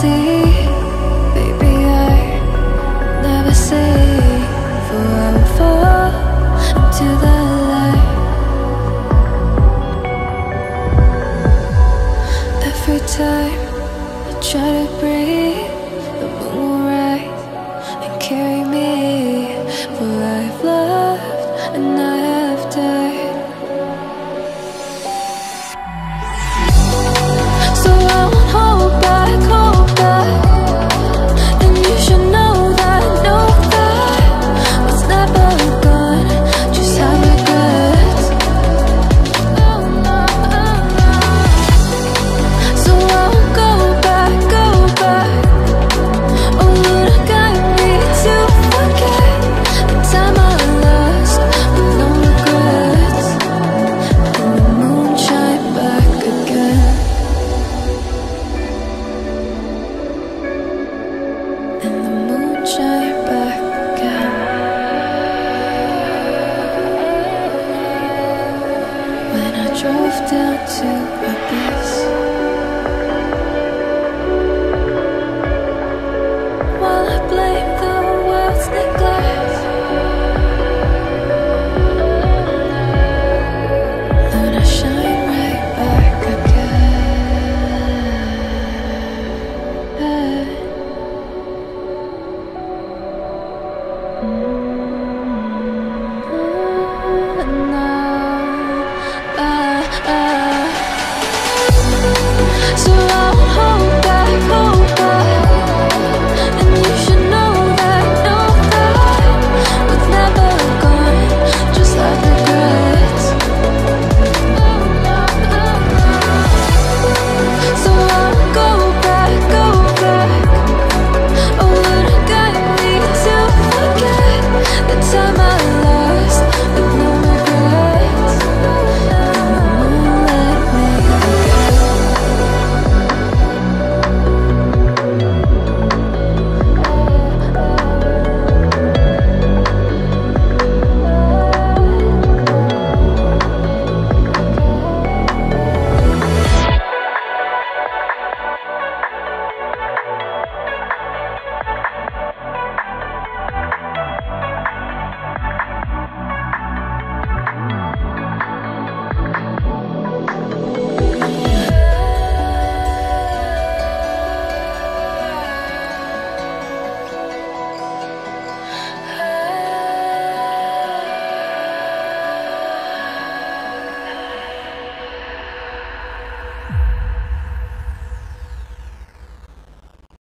see. Baby, I never say the light. Every time I try to breathe drove down to a abyss.